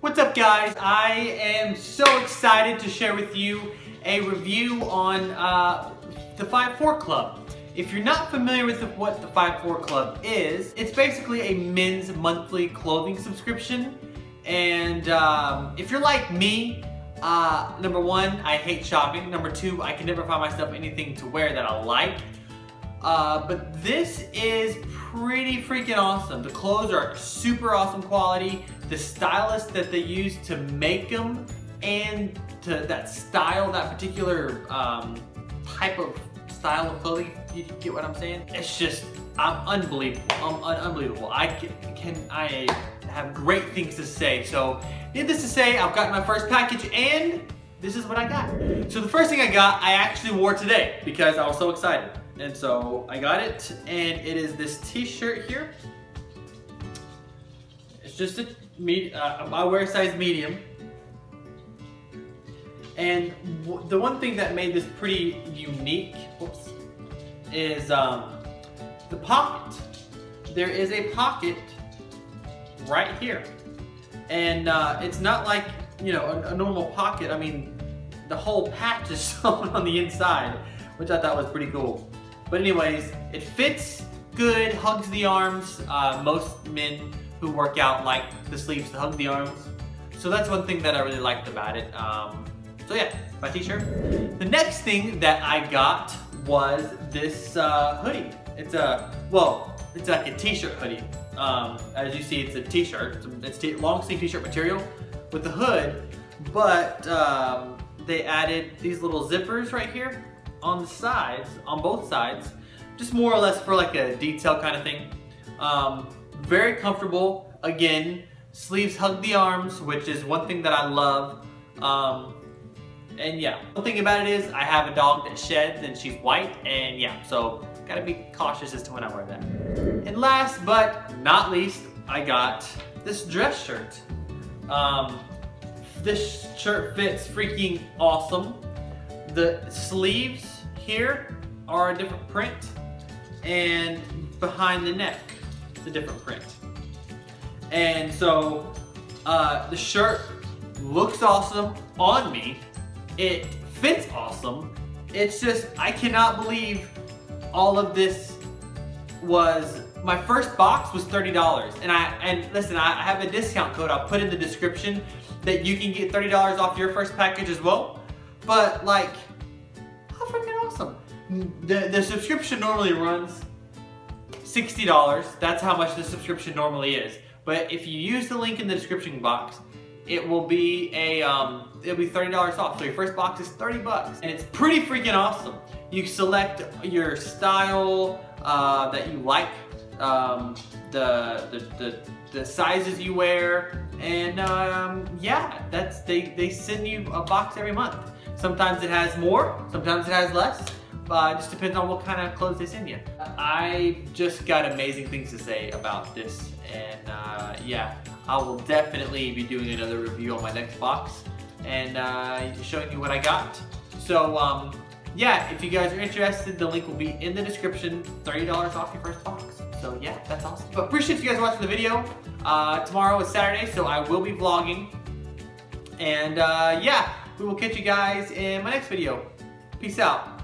What's up guys? I am so excited to share with you a review on uh, the FiveFour Club. If you're not familiar with what the FiveFour Club is, it's basically a men's monthly clothing subscription. And um, if you're like me, uh, number one, I hate shopping. Number two, I can never find myself anything to wear that I like. Uh, but this is pretty freaking awesome. The clothes are super awesome quality. The stylist that they use to make them and to that style, that particular um, type of style of clothing, you get what I'm saying? It's just, I'm unbelievable, I'm un unbelievable. I can, can, I have great things to say. So, needless to say, I've got my first package and this is what I got. So the first thing I got, I actually wore today because I was so excited. And so I got it, and it is this t-shirt here. It's just a, med uh, I wear size medium. And the one thing that made this pretty unique, whoops, is um, the pocket. There is a pocket right here. And uh, it's not like, you know, a, a normal pocket. I mean, the whole patch is sewn on the inside, which I thought was pretty cool. But anyways, it fits good, hugs the arms. Uh, most men who work out like the sleeves to hug the arms. So that's one thing that I really liked about it. Um, so yeah, my t-shirt. The next thing that I got was this uh, hoodie. It's a, well, it's like a t-shirt hoodie. Um, as you see, it's a t-shirt. It's, it's long sleeve t-shirt material with the hood, but um, they added these little zippers right here on the sides, on both sides, just more or less for like a detail kind of thing. Um, very comfortable. Again, sleeves hug the arms, which is one thing that I love. Um, and yeah, one thing about it is I have a dog that sheds and she's white and yeah, so gotta be cautious as to when I wear that. And last but not least, I got this dress shirt. Um, this shirt fits freaking awesome. The sleeves here are a different print and behind the neck it's a different print. And so uh, the shirt looks awesome on me. It fits awesome. It's just, I cannot believe all of this was, my first box was $30. And I, and listen, I have a discount code I'll put in the description that you can get $30 off your first package as well. But like. The, the subscription normally runs $60. That's how much the subscription normally is. But if you use the link in the description box, it will be a um, it'll be $30 off. So your first box is 30 bucks. And it's pretty freaking awesome. You select your style uh, that you like, um, the, the, the, the, sizes you wear, and um, yeah, that's they, they send you a box every month. Sometimes it has more, sometimes it has less. Uh, just depends on what kind of clothes they send you. I just got amazing things to say about this and uh, yeah, I will definitely be doing another review on my next box and uh, showing you what I got. So um, yeah, if you guys are interested, the link will be in the description. $30 off your first box. So yeah, that's awesome. But appreciate you guys watching the video. Uh, tomorrow is Saturday, so I will be vlogging. And uh, yeah, we will catch you guys in my next video. Peace out.